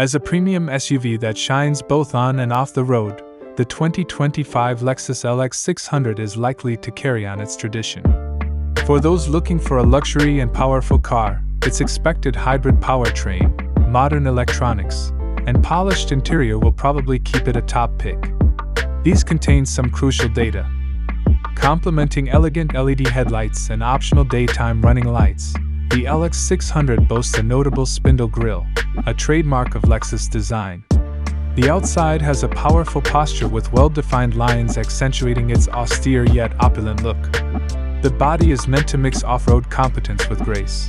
As a premium SUV that shines both on and off the road, the 2025 Lexus LX 600 is likely to carry on its tradition. For those looking for a luxury and powerful car, its expected hybrid powertrain, modern electronics, and polished interior will probably keep it a top pick. These contain some crucial data. Complementing elegant LED headlights and optional daytime running lights, the LX600 boasts a notable spindle grille, a trademark of Lexus design. The outside has a powerful posture with well defined lines accentuating its austere yet opulent look. The body is meant to mix off road competence with grace.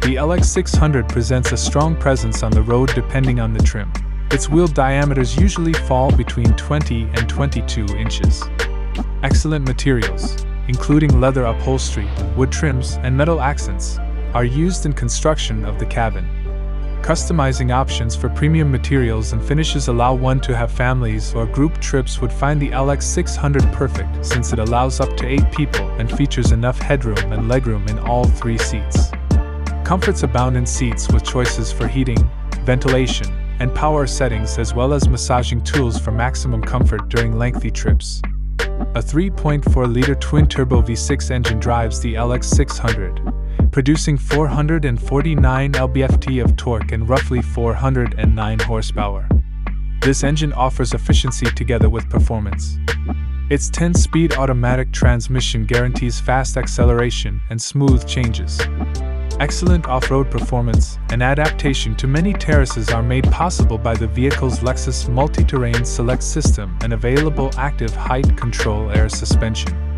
The LX600 presents a strong presence on the road depending on the trim. Its wheel diameters usually fall between 20 and 22 inches. Excellent materials, including leather upholstery, wood trims, and metal accents, are used in construction of the cabin. Customizing options for premium materials and finishes allow one to have families or group trips would find the LX600 perfect since it allows up to 8 people and features enough headroom and legroom in all three seats. Comforts abound in seats with choices for heating, ventilation, and power settings as well as massaging tools for maximum comfort during lengthy trips. A 3.4 liter twin turbo V6 engine drives the LX600, producing 449 lb-ft of torque and roughly 409 horsepower. This engine offers efficiency together with performance. Its 10 speed automatic transmission guarantees fast acceleration and smooth changes. Excellent off road performance and adaptation to many terraces are made possible by the vehicle's Lexus Multi Terrain Select system and available active height control air suspension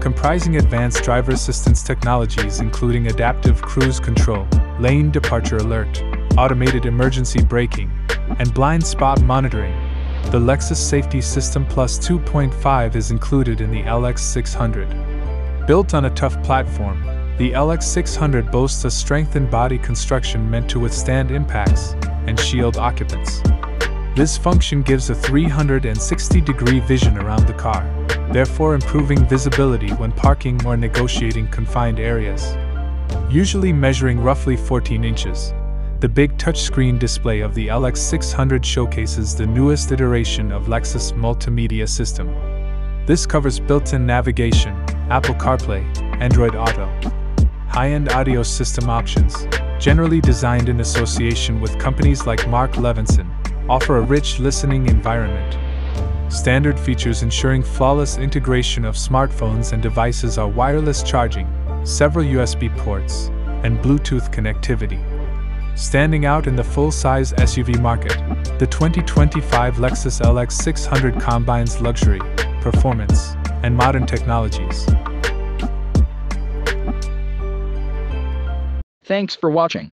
comprising advanced driver assistance technologies including adaptive cruise control, lane departure alert, automated emergency braking, and blind spot monitoring. The Lexus Safety System Plus 2.5 is included in the LX600. Built on a tough platform, the LX600 boasts a strengthened body construction meant to withstand impacts and shield occupants. This function gives a 360 degree vision around the car therefore improving visibility when parking or negotiating confined areas. Usually measuring roughly 14 inches, the big touchscreen display of the LX600 showcases the newest iteration of Lexus Multimedia System. This covers built in navigation, Apple CarPlay, Android Auto, high end audio system options, generally designed in association with companies like Mark Levinson, offer a rich listening environment Standard features ensuring flawless integration of smartphones and devices are wireless charging, several USB ports, and Bluetooth connectivity. Standing out in the full size SUV market, the 2025 Lexus LX 600 combines luxury, performance, and modern technologies. Thanks for watching.